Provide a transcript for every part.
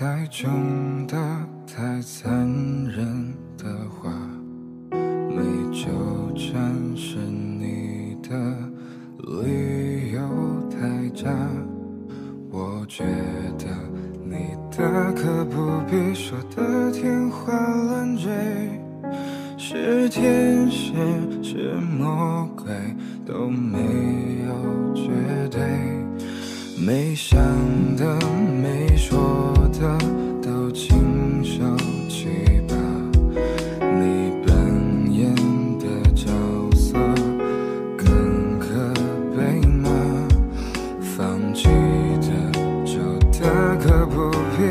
太重的太残忍的话，没纠缠是你的理由太假。我觉得你大可不必说的天花乱坠，是天使是魔鬼都没有绝对。没想的、记得就大可不必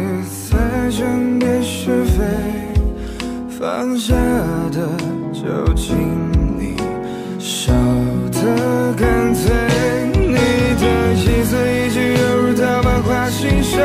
再争辩是非，放下的就请你少得干脆。你的一字一句犹如刀疤划心上，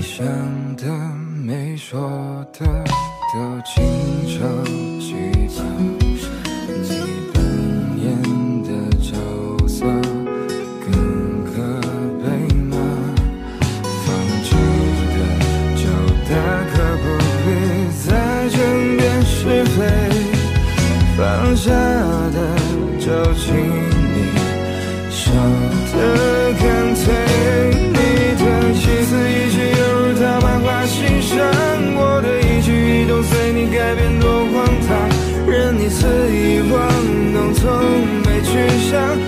想的、没说的，都请收起吧。你扮演的角色更可悲吗？放弃的就大可不必再争辩是非，放下的就请变多荒唐，任你肆意玩弄，从没去想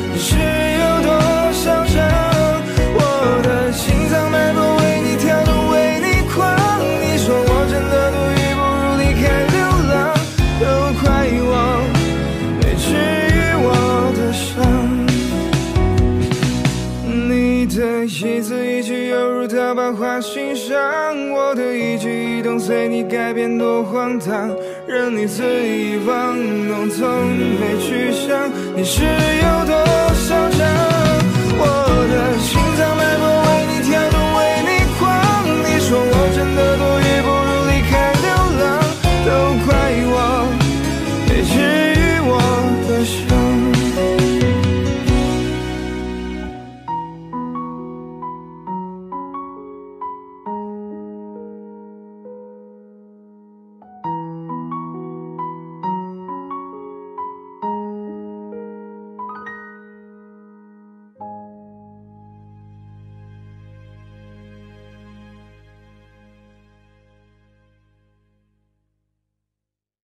把话心上我的一举一动随你改变多荒唐任你肆意放纵从没去想你是有多嚣张。